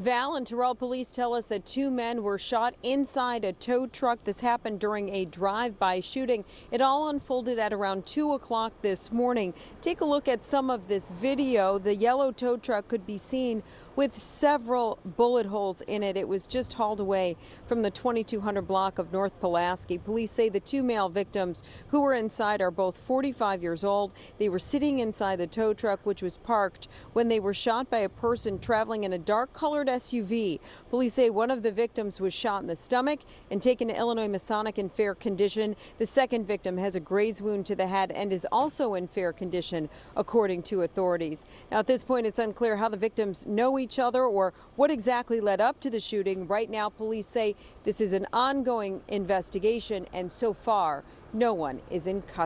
Val and Terrell police tell us that two men were shot inside a tow truck. This happened during a drive-by shooting. It all unfolded at around 2 o'clock this morning. Take a look at some of this video. The yellow tow truck could be seen with several bullet holes in it. It was just hauled away from the 2200 block of North Pulaski. Police say the two male victims who were inside are both 45 years old. They were sitting inside the tow truck, which was parked, when they were shot by a person traveling in a dark colored SUV. Police say one of the victims was shot in the stomach and taken to Illinois Masonic in fair condition. The second victim has a graze wound to the head and is also in fair condition, according to authorities. Now, at this point, it's unclear how the victims know each other or what exactly led up to the shooting. Right now, police say this is an ongoing investigation, and so far, no one is in custody.